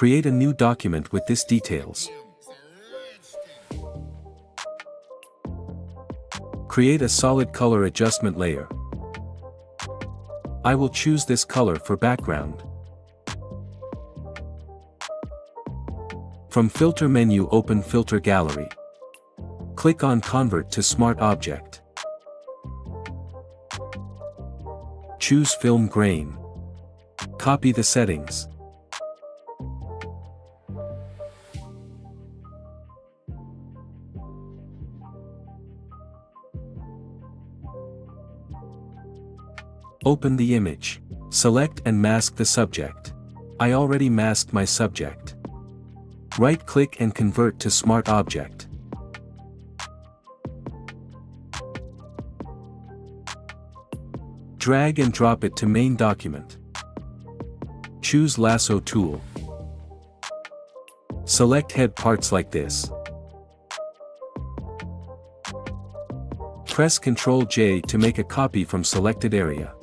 Create a new document with this details. Create a solid color adjustment layer. I will choose this color for background. From Filter menu open Filter Gallery. Click on Convert to Smart Object. Choose Film Grain. Copy the settings. Open the image. Select and mask the subject. I already masked my subject. Right-click and convert to Smart Object. Drag and drop it to main document. Choose Lasso tool. Select head parts like this. Press Ctrl J to make a copy from selected area.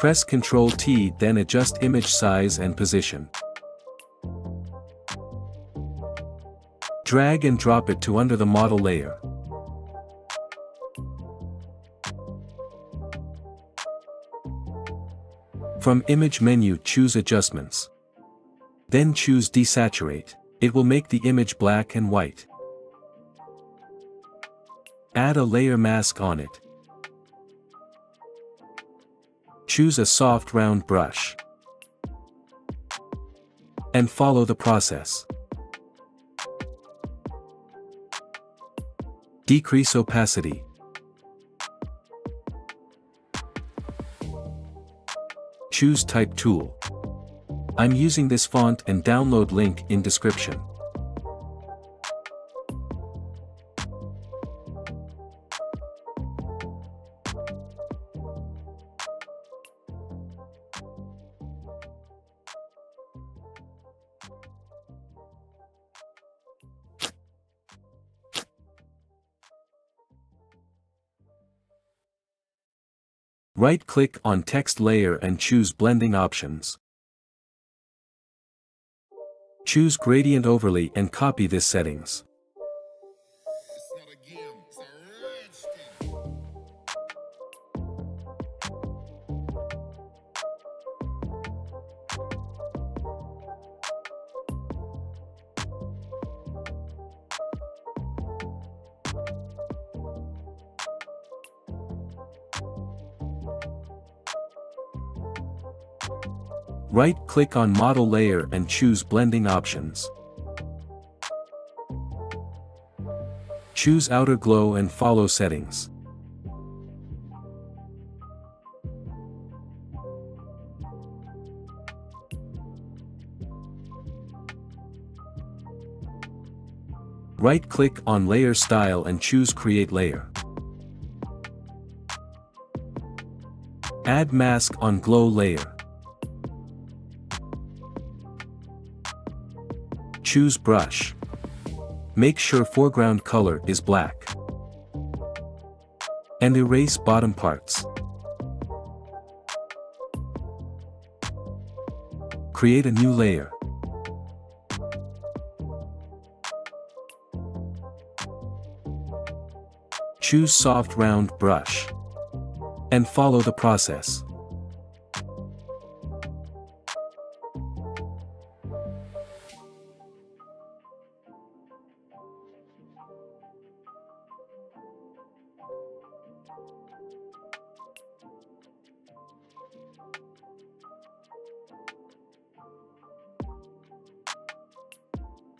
Press Ctrl T then adjust image size and position. Drag and drop it to under the model layer. From Image menu choose Adjustments. Then choose Desaturate, it will make the image black and white. Add a layer mask on it. Choose a soft round brush. And follow the process. Decrease opacity. Choose Type tool. I'm using this font and download link in description. Right-click on text layer and choose blending options. Choose gradient overlay and copy this settings. Right-click on Model Layer and choose Blending Options. Choose Outer Glow and follow settings. Right-click on Layer Style and choose Create Layer. Add Mask on Glow Layer. Choose brush. Make sure foreground color is black. And erase bottom parts. Create a new layer. Choose soft round brush. And follow the process.